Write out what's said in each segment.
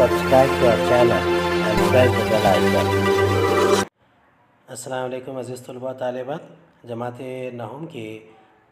subscribe to our channel and press the bell icon. वालेकुम अज़ीज़ तलबा तालिबात जमात नहम के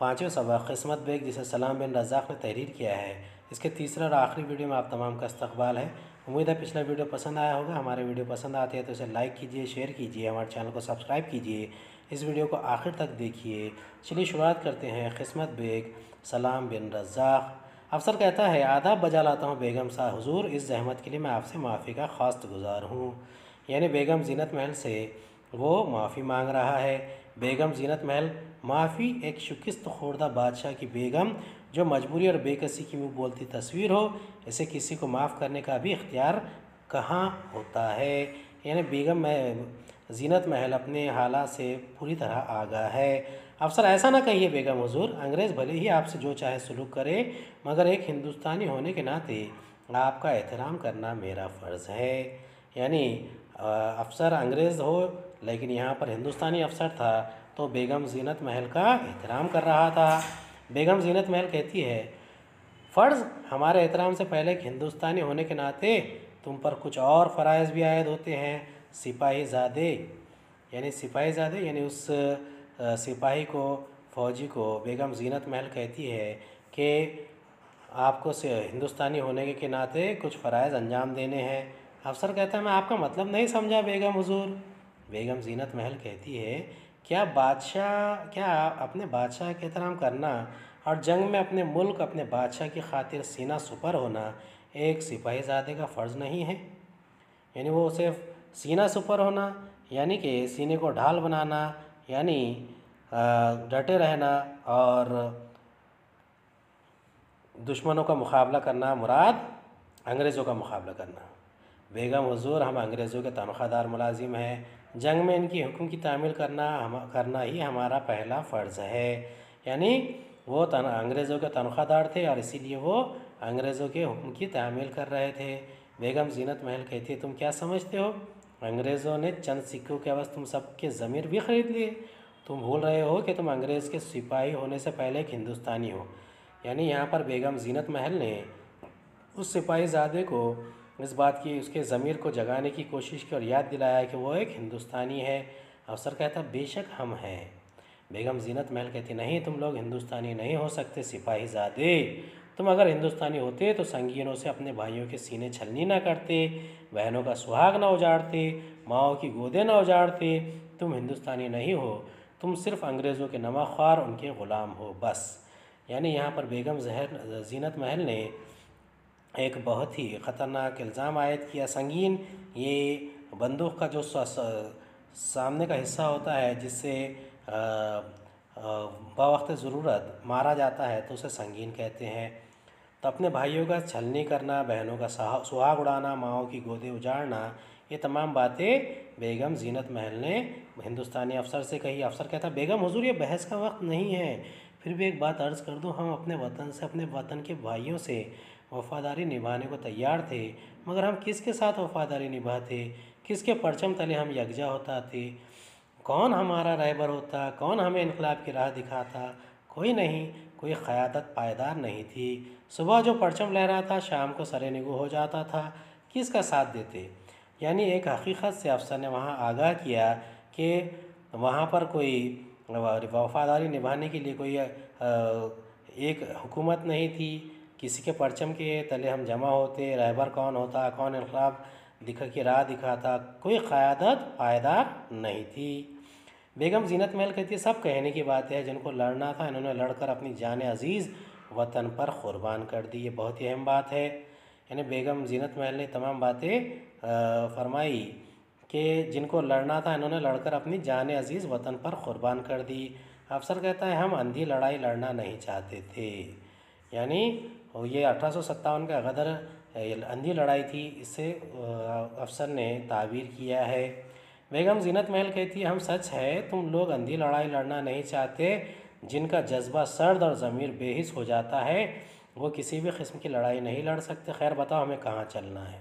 पाँचवें सबक किस्मत बेग, जिसे सलाम बिन रज़ाक़ ने तहरीर किया है। इसके तीसरे और आखिरी वीडियो में आप तमाम का इस्तकबाल है। उम्मीद है पिछला वीडियो पसंद आया होगा। हमारे वीडियो पसंद आते हैं तो इसे लाइक कीजिए, शेयर कीजिए, हमारे चैनल को सब्सक्राइब कीजिए। इस वीडियो को आखिर तक देखिए। चलिए शुरुआत करते हैं किस्मत बेग, सलाम बिन रज़ाक़। अफसर कहता है, आदाब बजा लाता हूँ बेगम सा हुजूर, इस जहमत के लिए मैं आपसे माफ़ी का खास्त गुजार हूँ। यानी बेगम जीनत महल से वो माफ़ी मांग रहा है। बेगम जीनत महल, माफ़ी एक शिकस्त खोरदा बादशाह की बेगम, जो मजबूरी और बेकसी की मुँह बोलती तस्वीर हो, इसे किसी को माफ़ करने का भी इख्तियार कहाँ होता है? यानी बेगम में जीनत महल अपने हालात से पूरी तरह आगा है। अफसर ऐसा ना कहिए बेगम हुजूर, अंग्रेज़ भले ही आपसे जो चाहे सलूक करे, मगर एक हिंदुस्तानी होने के नाते आपका एहतराम करना मेरा फ़र्ज़ है। यानी अफसर अंग्रेज़ हो, लेकिन यहाँ पर हिंदुस्तानी अफसर था तो बेगम जीनत महल का एहतराम कर रहा था। बेगम जीनत महल कहती है, फ़र्ज़, हमारे एहतराम से पहले हिंदुस्तानी होने के नाते तुम पर कुछ और फ़रज़ भी आयद होते हैं, सिपाही ज़ादे। यानी सिपाही ज़ादे, यानी उस सिपाही को, फ़ौजी को बेगम जीनत महल कहती है कि आपको से हिंदुस्तानी होने के नाते कुछ फ़रज़ अंजाम देने हैं। अफसर कहता है, मैं आपका मतलब नहीं समझा, बेगम हुजूर। बेगम जीनत महल कहती है, क्या बादशाह, क्या अपने बादशाह के एहतराम करना और जंग में अपने मुल्क, अपने बादशाह की खातिर सीना सुपर होना एक सिपाही ज़ादे का फ़र्ज़ नहीं है? यानी वो सिर्फ़ सीना सुपर होना, यानी कि सीने को ढाल बनाना यानी डटे रहना और दुश्मनों का मुकाबला करना, मुराद अंग्रेज़ों का मुकाबला करना। बेगम हजूर, हम अंग्रेज़ों के तनख्वाहदार मुलाजिम हैं। जंग में इनकी हुक्म की तामील करना, हम, करना ही हमारा पहला फ़र्ज़ है। यानी, वो तन, अंग्रेज़ों के तनख्वाहदार थे और इसीलिए वो अंग्रेज़ों के हुक्म की तामील कर रहे थे। बेगम जीनत महल कहती है, तुम क्या समझते हो? अंग्रेज़ों ने चंद सिक्कों के अवस तुम सबके ज़मीर भी ख़रीद लिए। तुम भूल रहे हो कि तुम अंग्रेज़ के सिपाही होने से पहले एक हिंदुस्तानी हो। यानी यहाँ पर बेगम जीनत महल ने उस सिपाही ज़ादे को इस बात की, उसके ज़मीर को जगाने की कोशिश की और याद दिलाया कि वो एक हिंदुस्तानी है। अफसर कहता, बेशक हम हैं। बेगम जीनत महल कहती, नहीं, तुम लोग हिंदुस्तानी नहीं हो सकते, सिपाही ज़ादे। तुम अगर हिंदुस्तानी होते तो संगीनों से अपने भाइयों के सीने छलनी ना करते, बहनों का सुहाग ना उजाड़ते, माओ की गोदे ना उजाड़ते। तुम हिंदुस्तानी नहीं हो, तुम सिर्फ़ अंग्रेज़ों के नवाखार उनके ग़ुलाम हो, बस। यानी यहाँ पर बेगम जहर, जीनत महल ने एक बहुत ही ख़तरनाक इल्ज़ाम आयद किया। संगीन, ये बंदूक का जो सामने का हिस्सा होता है, जिससे बवक्त ज़रूरत, मारा जाता है तो उसे संगीन कहते हैं। तो अपने भाइयों का छलनी करना, बहनों का सुहाग उड़ाना, माओ की गोदे उजाड़ना, ये तमाम बातें बेगम जीनत महल ने हिंदुस्तानी अफसर से कही। अफसर कहता, बेगम, हुजूर, ये बहस का वक्त नहीं है। फिर भी एक बात अर्ज़ कर दूँ, हम अपने वतन से, अपने वतन के भाइयों से वफ़ादारी निभाने को तैयार थे, मगर हम किसके साथ वफ़ादारी निभाते? किसके परचम तले हम यकजा होता थे? कौन हमारा रहबर होता? कौन हमें इनकलाब की राह दिखाता? कोई नहीं, कोई क़्यादत पायदार नहीं थी। सुबह जो परचम लहरा था, शाम को सरे निगू हो जाता था। किसका साथ देते? यानी एक हकीकत से अफसर ने वहाँ आगाह किया कि वहाँ पर कोई वफ़ादारी निभाने के लिए कोई एक हुकूमत नहीं थी। किसी के परचम के तले हम जमा होते रहबर कौन होता, कौन इनकलाब दिखा की राह दिखा था कोई क़्यादत, पायदार नहीं थी। बेगम जीनत महल कहती है, सब कहने की बात है, जिनको लड़ना था, इन्होंने लड़कर अपनी जान अज़ीज़ वतन पर क़ुरबान कर दी। ये बहुत ही अहम बात है। यानी बेगम जीनत महल ने तमाम बातें फरमाई कि जिनको लड़ना था, इन्होंने लड़कर अपनी जान अज़ीज़ वतन पर क़ुरबान कर दी। अफसर कहता है, हम अंधी लड़ाई लड़ना नहीं चाहते थे। यानी ये अठारह सौ सत्तावन का गदर अंधी लड़ाई थी इसे अफसर ने ताबीर किया है। बेगम जीनत महल कहती है, हम सच है, तुम लोग अंधी लड़ाई लड़ना नहीं चाहते। जिनका जज्बा सर्द और ज़मीर बेहिस हो जाता है, वो किसी भी किस्म की लड़ाई नहीं लड़ सकते। खैर, बताओ हमें कहाँ चलना है?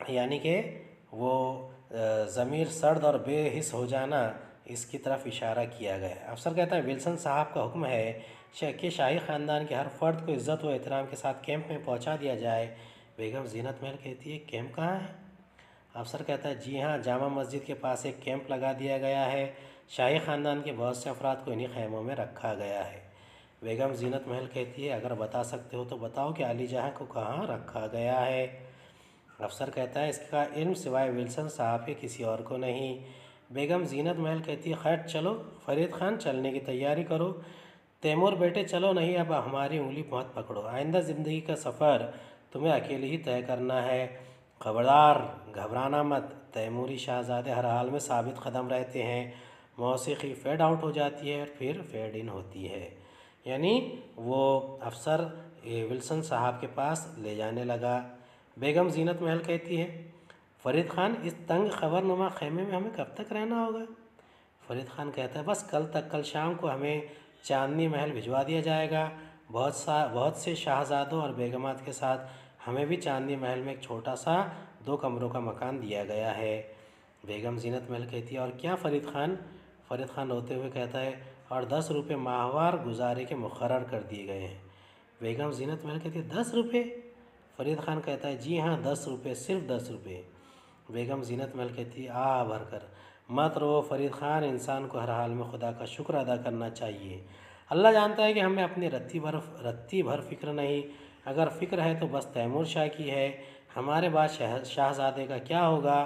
यानी कि वो ज़मीर सर्द और बेहिस हो जाना इसकी तरफ़ इशारा किया गया। अफसर कहता है, विल्सन साहब का हुक्म है कि शाही ख़ानदान के हर फ़र्द को इज़्ज़त व एहतराम के साथ कैंप में पहुँचा दिया जाए। बेगम जीनत महल कहती है कैंप कहाँ है? अफसर कहता है, जी हाँ जामा मस्जिद के पास एक कैंप लगा दिया गया है। शाही ख़ानदान के बहुत से अफराद को इन्हीं खैमों में रखा गया है। बेगम जीनत महल कहती है, अगर बता सकते हो तो बताओ कि अली जहाँ को कहाँ रखा गया है? अफसर कहता है, इसका इल्म सिवाय विल्सन साहब के किसी और को नहीं। बेगम जीनत महल कहती है, खैर चलो, फरीद खान चलने की तैयारी करो। तैमूर बेटे, चलो नहीं, अब हमारी उंगली बहुत पकड़ो। आइंदा ज़िंदगी का सफ़र तुम्हें अकेले ही तय करना है। खबरदार, घबराना मत। तैमूरी शाहजादे हर हाल में साबित कदम रहते हैं। मौसीकी फेड आउट हो जाती है और फिर फेड इन होती है। यानी वो अफसर विल्सन साहब के पास ले जाने लगा। बेगम जीनत महल कहती है, फरीद ख़ान, इस तंग खबरनुमा खेमे में हमें कब तक रहना होगा? फरीद ख़ान कहता है, बस कल तक, कल शाम को हमें चांदनी महल भिजवा दिया जाएगा। बहुत सा, बहुत से शाहजादों और बेगमात के साथ हमें भी चांदनी महल में एक छोटा सा दो कमरों का मकान दिया गया है। बेगम जीनत महल कहती है, और क्या फ़रीद ख़ान? फ़रीद ख़ान रोते हुए कहता है, और दस रुपये माहवार गुजारे के मुकर कर दिए गए हैं। बेगम जीनत महल कहती है, दस रुपये? फ़रीद ख़ान कहता है, जी हाँ दस रुपये, सिर्फ़ दस रुपये। बेगम जीनत महल कहती है, आ भर कर मत रो फरीद ख़ान, इंसान को हर हाल में खुदा का शुक्र अदा करना चाहिए। अल्लाह जानता है कि हमें अपनी रत्ती भर रत्ती भर फ़िक्र नहीं। अगर फ़िक्र है तो बस तैमूर शाह की है। हमारे बाद शाह, शाहजादे का क्या होगा?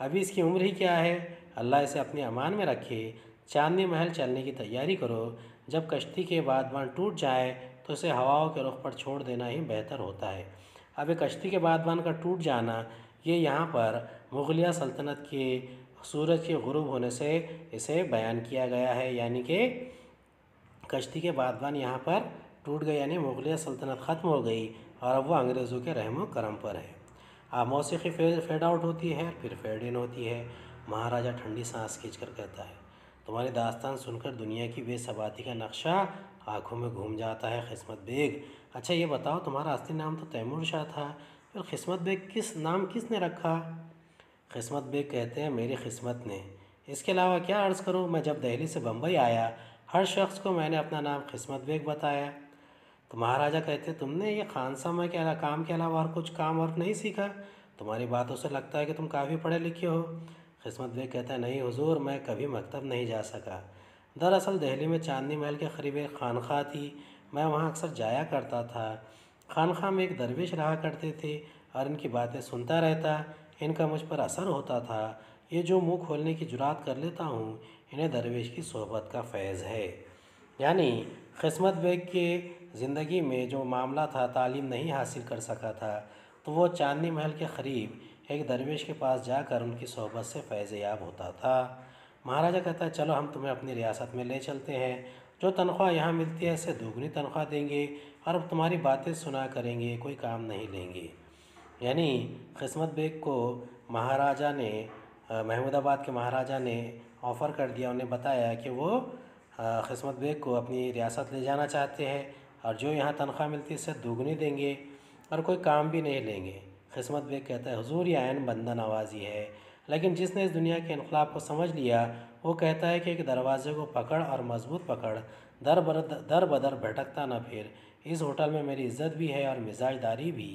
अभी इसकी उम्र ही क्या है? अल्लाह इसे अपने अमान में रखे। चांदनी महल चलने की तैयारी करो। जब कश्ती के बाद बान टूट जाए तो इसे हवाओं के रुख पर छोड़ देना ही बेहतर होता है। अब कश्ती के बादबान का टूट जाना, ये यहाँ पर मुगलिया सल्तनत के सूरज के गुरूब होने से इसे बयान किया गया है, यानी कि कश्ती के बादबान यहाँ पर टूट गए, यानी मुगलिया सल्तनत ख़त्म हो गई और अब वो अंग्रेज़ों के रहम करम पर है। अब मौसीकी फेड आउट होती है, फिर फेड इन होती है। महाराजा ठंडी सांस खींच कर कहता है, तुम्हारी दास्तान सुनकर दुनिया की बेसबाती का नक्शा आँखों में घूम जाता है किस्मत बेग। अच्छा ये बताओ, तुम्हारा असली नाम तो तैमूर शाह था, फिर किस्मत बेग किस नाम किसने रखा? किस्मत बेग कहते हैं, मेरी किस्मत ने। इसके अलावा क्या अर्ज़ करूँ, मैं जब दहली से बम्बई आया, हर शख्स को मैंने अपना नाम किस्मत बेग बताया। तो महाराजा कहते, तुमने ये खान खानसामा के काम के अलावा और कुछ काम और नहीं सीखा? तुम्हारी बातों से लगता है कि तुम काफ़ी पढ़े लिखे हो। किस्मत बेग कहता है, नहीं हुजूर, मैं कभी मकतब नहीं जा सका। दरअसल दहली में चांदनी महल के करीब एक खानखा थी। मैं वहाँ अक्सर जाया करता था। खानखा में एक दरवेश रहा करते थे और इनकी बातें सुनता रहता। इनका मुझ पर असर होता था। ये जो मुँह खोलने की जुरात कर लेता हूँ, इन्हें दरवेश की सोहबत का फैज़ है। यानी, किस्मत बेग के ज़िंदगी में जो मामला था, तालीम नहीं हासिल कर सका था तो वो चांदनी महल के करीब एक दरवेश के पास जाकर उनकी सोहबत से फैज़ याब होता था। महाराजा कहता है, चलो, हम तुम्हें अपनी रियासत में ले चलते हैं। जो तनख्वाह यहाँ मिलती है इससे दोगुनी तनख्वाह देंगे और तुम्हारी बातें सुना करेंगे, कोई काम नहीं लेंगे। यानी किस्मत बेग को महाराजा ने महमूदाबाद के महाराजा ने ऑफ़र कर दिया। उन्हें बताया कि वो किस्मत बेग को अपनी रियासत ले जाना चाहते हैं और जो यहाँ तनख्वाह मिलती है दोगुनी देंगे और कोई काम भी नहीं लेंगे। किस्मत बेग कहता है, हजूर, ये आयन बंदा नवाजी है लेकिन जिसने इस दुनिया के इनकलाब को समझ लिया, वो कहता है कि एक दरवाजे को पकड़ और मज़बूत पकड़, दर बर दर बदर भटकता ना फिर। इस होटल में मेरी इज़्ज़त भी है और मिजाजदारी भी।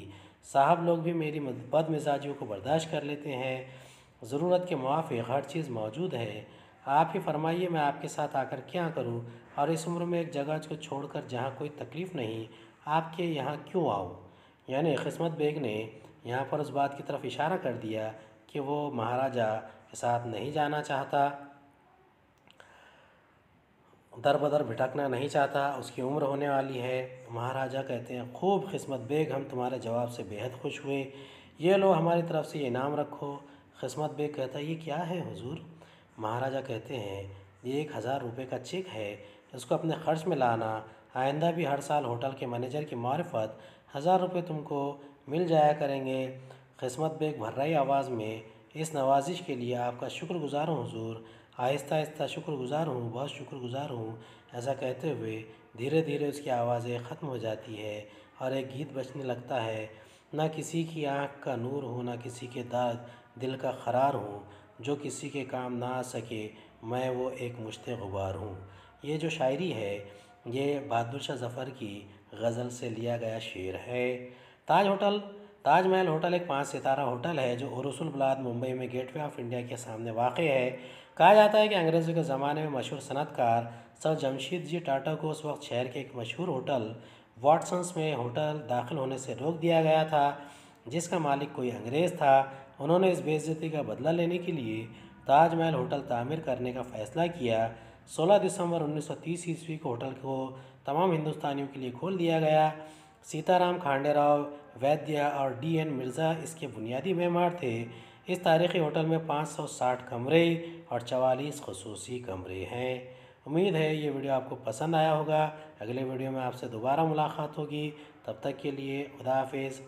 साहब लोग भी मेरी बद मिजाजियों को बर्दाश्त कर लेते हैं। ज़रूरत के मुआफ़ हर चीज़ मौजूद है। आप ही फरमाइए मैं आपके साथ आकर क्या करूँ? और इस उम्र में एक जगह को छोड़कर जहाँ कोई तकलीफ़ नहीं, आपके यहाँ क्यों आऊँ? यानी किस्मत बेग ने यहाँ पर उस बात की तरफ़ इशारा कर दिया कि वो महाराजा के साथ नहीं जाना चाहता। दर बदर भटकना नहीं चाहता, उसकी उम्र होने वाली है। महाराजा कहते हैं, खूब किस्मत बेग, हम तुम्हारे जवाब से बेहद खुश हुए। ये लो हमारी तरफ़ से इनाम रखो। किस्मत बेग कहता है, ये क्या है हुजूर? महाराजा कहते हैं, ये एक हज़ार रुपये का चेक है, इसको अपने ख़र्च में लाना। आइंदा भी हर साल होटल के मैनेजर की मार्फत हज़ार रुपये तुमको मिल जाया करेंगे। किस्मत बेग भर रही आवाज़ में, इस नवाजिश के लिए आपका शुक्रगुजार हूँ हुजूर। आहिस्ता आहिस्ता शुक्रगुजार हूँ, बहुत शुक्रगुजार हूँ। ऐसा कहते हुए धीरे धीरे उसकी आवाज़ें ख़त्म हो जाती है और एक गीत बजने लगता है। ना किसी की आँख का नूर हो, ना किसी के दर्द, दिल का खरार हूँ। जो किसी के काम ना आ सके, मैं वो एक मुश्त गुबार हूँ। ये जो शायरी है, ये बहादुर शाह ज़फ़र की गज़ल से लिया गया शेर है। ताज होटल, ताजमहल होटल एक पाँच सितारा होटल है, जो उरसुल बलाद मुंबई में गेटवे ऑफ़ इंडिया के सामने वाक़ है। कहा जाता है कि अंग्रेज़ों के ज़माने में मशहूर सनतकार सर जमशेद जी टाटा को उस वक्त शहर के एक मशहूर होटल वाटसन्स में होटल दाखिल होने से रोक दिया गया था, जिसका मालिक कोई अंग्रेज़ था। उन्होंने इस बेइज्जती का बदला लेने के लिए ताजमहल होटल तामीर करने का फ़ैसला किया। 16 दिसंबर 1930 ईस्वी को होटल को तमाम हिंदुस्तानियों के लिए खोल दिया गया। सीताराम खांडेराव, वैद्य और डी एन मिर्ज़ा इसके बुनियादी मेमार थे। इस तारीख़ी होटल में 560 कमरे और चवालीस खसूसी कमरे हैं। उम्मीद है ये वीडियो आपको पसंद आया होगा। अगले वीडियो में आपसे दोबारा मुलाकात होगी। तब तक के लिए खुदा हाफिज़।